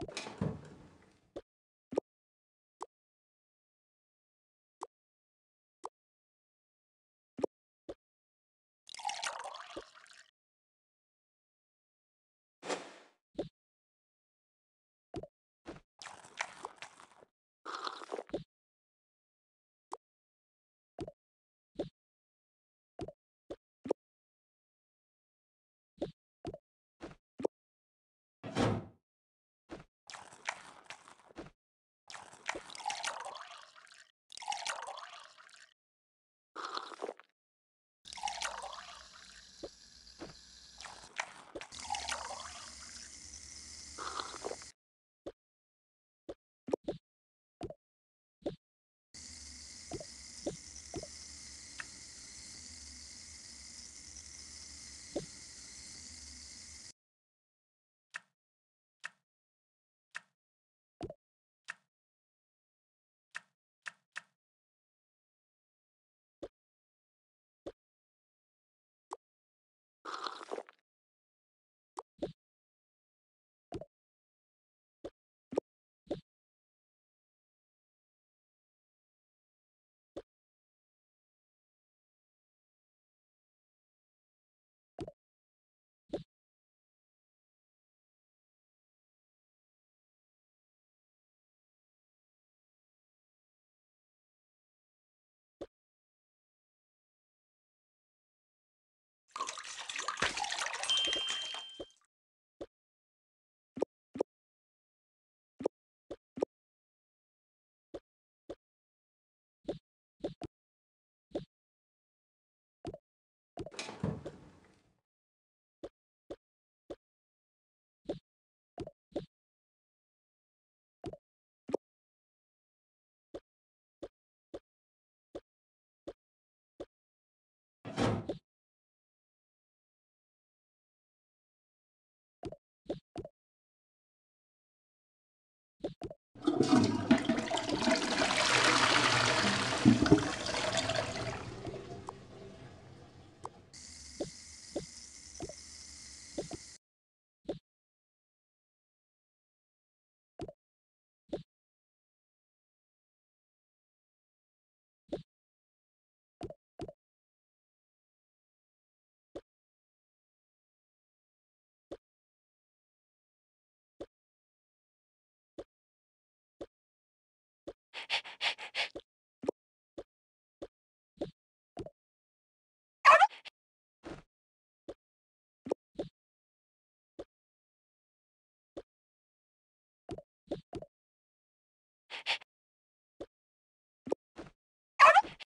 you